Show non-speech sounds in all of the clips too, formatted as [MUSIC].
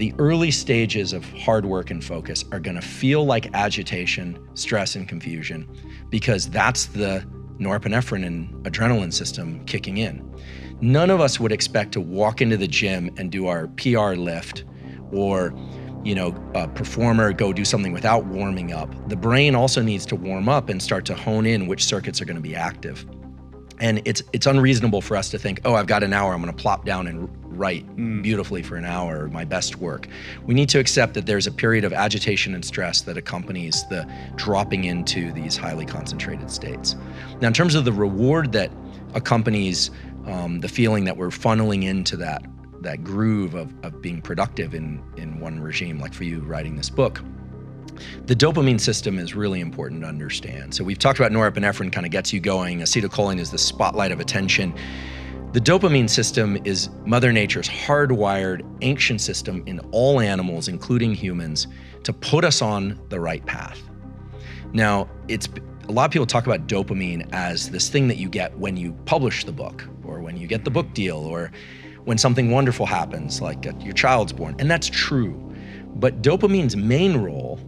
the early stages of hard work and focus are going to feel like agitation, stress, and confusion because that's the norepinephrine and adrenaline system kicking in. None of us would expect to walk into the gym and do our PR lift or you know, a performer go do something without warming up. The brain also needs to warm up and start to hone in which circuits are going to be active. And it's it's unreasonable for us to think, oh, I've got an hour, I'm going to plop down and write mm. beautifully for an hour, my best work. We need to accept that there's a period of agitation and stress that accompanies the dropping into these highly concentrated states. Now, in terms of the reward that accompanies um, the feeling that we're funneling into that that groove of, of being productive in in one regime, like for you writing this book. The dopamine system is really important to understand. So we've talked about norepinephrine kind of gets you going. Acetylcholine is the spotlight of attention. The dopamine system is Mother Nature's hardwired ancient system in all animals, including humans, to put us on the right path. Now, it's a lot of people talk about dopamine as this thing that you get when you publish the book or when you get the book deal or when something wonderful happens, like your child's born. And that's true. But dopamine's main role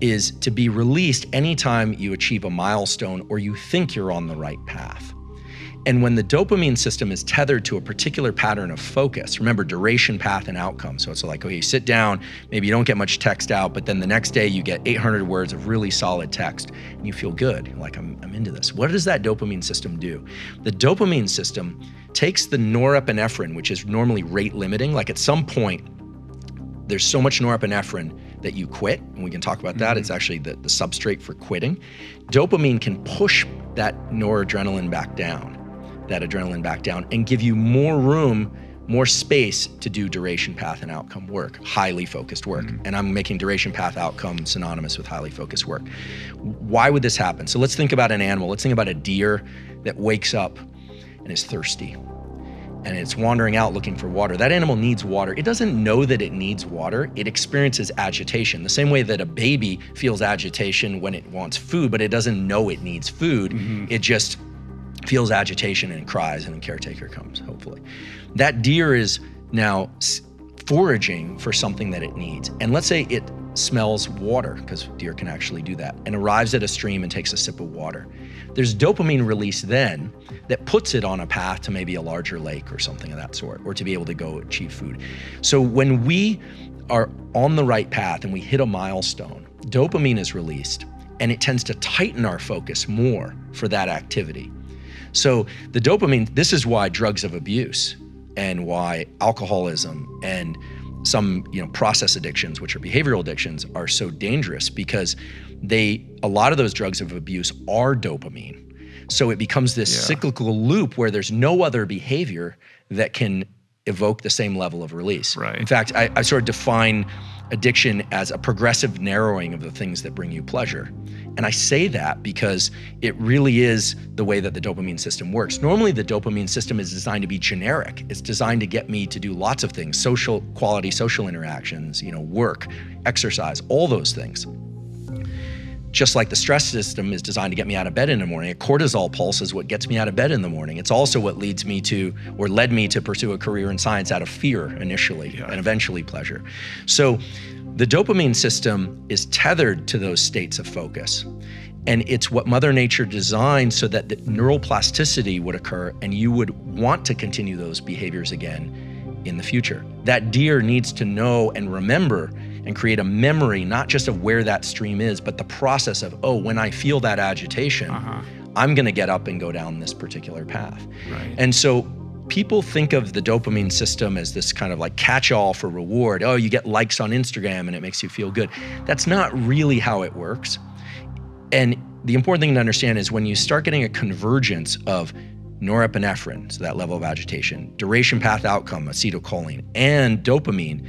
is to be released anytime you achieve a milestone or you think you're on the right path. And when the dopamine system is tethered to a particular pattern of focus, remember duration, path, and outcome. So it's like, okay, you sit down, maybe you don't get much text out, but then the next day you get 800 words of really solid text and you feel good. You're like, I'm, I'm into this. What does that dopamine system do? The dopamine system takes the norepinephrine, which is normally rate limiting, like at some point, there's so much norepinephrine that you quit, and we can talk about that. Mm-hmm. It's actually the, the substrate for quitting. Dopamine can push that noradrenaline back down that adrenaline back down and give you more room, more space to do duration, path, and outcome work, highly focused work. Mm-hmm. And I'm making duration, path, outcome synonymous with highly focused work. Why would this happen? So let's think about an animal. Let's think about a deer that wakes up and is thirsty and it's wandering out looking for water. That animal needs water. It doesn't know that it needs water. It experiences agitation. The same way that a baby feels agitation when it wants food, but it doesn't know it needs food. Mm-hmm. It just feels agitation and cries, and the caretaker comes, hopefully. That deer is now foraging for something that it needs. And let's say it smells water, because deer can actually do that, and arrives at a stream and takes a sip of water. There's dopamine release then that puts it on a path to maybe a larger lake or something of that sort, or to be able to go achieve food. So when we are on the right path and we hit a milestone, dopamine is released and it tends to tighten our focus more for that activity. So the dopamine, this is why drugs of abuse and why alcoholism and some you know process addictions which are behavioral addictions are so dangerous because they a lot of those drugs of abuse are dopamine. So it becomes this yeah. cyclical loop where there's no other behavior that can evoke the same level of release. Right. In fact i, I sort of define addiction as a progressive narrowing of the things that bring you pleasure and I say that because it really is the way that the dopamine system works. Normally, the dopamine system is designed to be generic. It's designed to get me to do lots of things, social quality, social interactions, you know, work, exercise, all those things. Just like the stress system is designed to get me out of bed in the morning, a cortisol pulse is what gets me out of bed in the morning. It's also what leads me to, or led me to pursue a career in science out of fear initially yeah. and eventually pleasure. So the dopamine system is tethered to those states of focus. And it's what Mother Nature designed so that the neural plasticity would occur and you would want to continue those behaviors again in the future. That deer needs to know and remember and create a memory, not just of where that stream is, but the process of, oh, when I feel that agitation, uh-huh. I'm going to get up and go down this particular path. Right. And so people think of the dopamine system as this kind of like catch all for reward. Oh, you get likes on Instagram and it makes you feel good. That's not really how it works. And the important thing to understand is when you start getting a convergence of norepinephrine, so that level of agitation, duration path outcome, acetylcholine, and dopamine,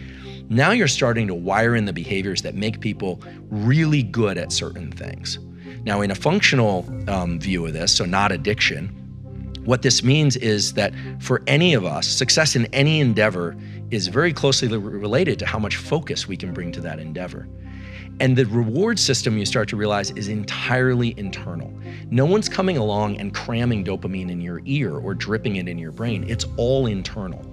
now you're starting to wire in the behaviors that make people really good at certain things. Now, in a functional um, view of this, so not addiction, what this means is that for any of us, success in any endeavor is very closely related to how much focus we can bring to that endeavor. And the reward system you start to realize is entirely internal. No one's coming along and cramming dopamine in your ear or dripping it in your brain. It's all internal.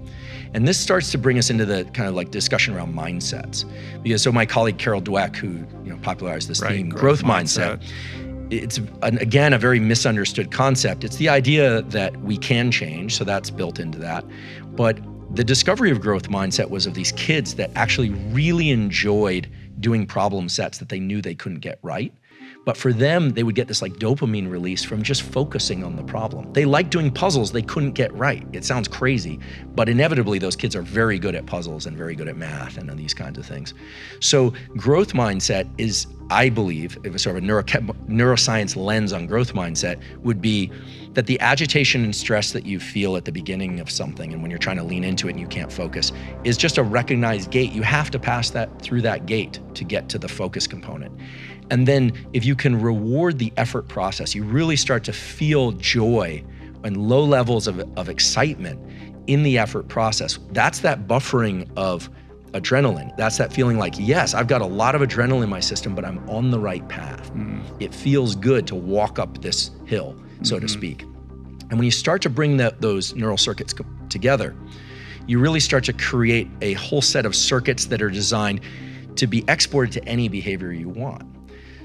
And this starts to bring us into the kind of like discussion around mindsets. Because so my colleague Carol Dweck, who you know popularized this right, theme, growth, growth mindset, mindset. it's an, again a very misunderstood concept. It's the idea that we can change, so that's built into that. But the discovery of growth mindset was of these kids that actually really enjoyed doing problem sets that they knew they couldn't get right. But for them, they would get this like dopamine release from just focusing on the problem. They like doing puzzles they couldn't get right. It sounds crazy, but inevitably those kids are very good at puzzles and very good at math and these kinds of things. So growth mindset is, I believe, if sort of a neuro- neuroscience lens on growth mindset, would be that the agitation and stress that you feel at the beginning of something and when you're trying to lean into it and you can't focus is just a recognized gate. You have to pass that through that gate to get to the focus component. And then if you can reward the effort process, you really start to feel joy and low levels of, of excitement in the effort process. That's that buffering of adrenaline. That's that feeling like, yes, I've got a lot of adrenaline in my system, but I'm on the right path. Mm. It feels good to walk up this hill, so mm-hmm. to speak. And when you start to bring the, those neural circuits together, you really start to create a whole set of circuits that are designed to be exported to any behavior you want.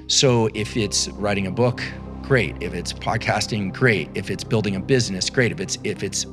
So if it's writing a book, great. If it's podcasting, great. If it's building a business, great. If it's if it's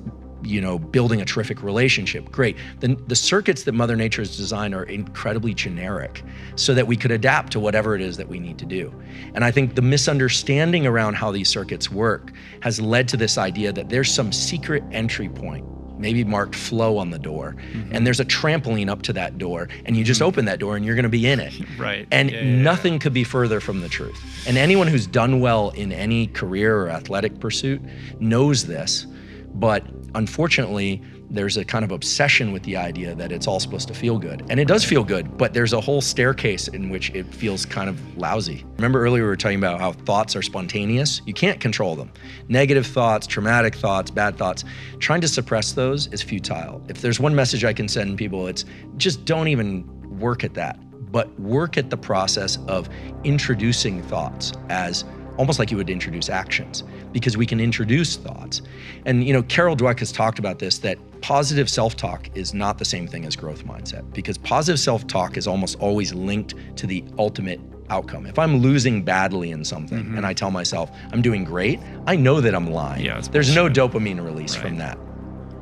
you know building a terrific relationship, great. Then the circuits that Mother Nature has designed are incredibly generic, so that we could adapt to whatever it is that we need to do. And I think the misunderstanding around how these circuits work has led to this idea that there's some secret entry point maybe marked flow on the door mm-hmm. and there's a trampoline up to that door and you just mm-hmm. open that door and you're going to be in it [LAUGHS] right and yeah, yeah, nothing yeah. could be further from the truth and anyone who's done well in any career or athletic pursuit knows this but unfortunately there's a kind of obsession with the idea that it's all supposed to feel good. And it does feel good, but there's a whole staircase in which it feels kind of lousy. Remember earlier we were talking about how thoughts are spontaneous? You can't control them. Negative thoughts, traumatic thoughts, bad thoughts, trying to suppress those is futile. If there's one message I can send people, it's just don't even work at that, but work at the process of introducing thoughts as almost like you would introduce actions because we can introduce thoughts. And you know, Carol Dweck has talked about this that positive self-talk is not the same thing as growth mindset because positive self-talk is almost always linked to the ultimate outcome. If I'm losing badly in something mm-hmm. and I tell myself I'm doing great, I know that I'm lying. Yeah, There's no dopamine release right. from that.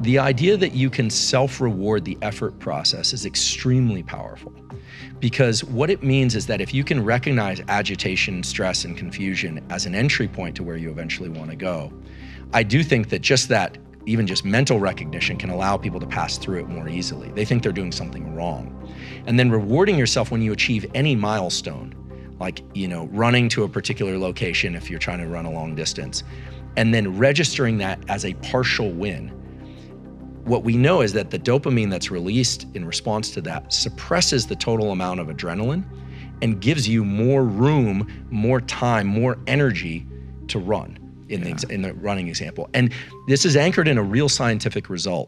The idea that you can self-reward the effort process is extremely powerful because what it means is that if you can recognize agitation, stress, and confusion as an entry point to where you eventually want to go, I do think that just that, even just mental recognition, can allow people to pass through it more easily. They think they're doing something wrong. And then rewarding yourself when you achieve any milestone, like, you know, running to a particular location if you're trying to run a long distance, and then registering that as a partial win what we know is that the dopamine that's released in response to that suppresses the total amount of adrenaline and gives you more room, more time, more energy to run in, yeah. the, in the running example. And this is anchored in a real scientific result.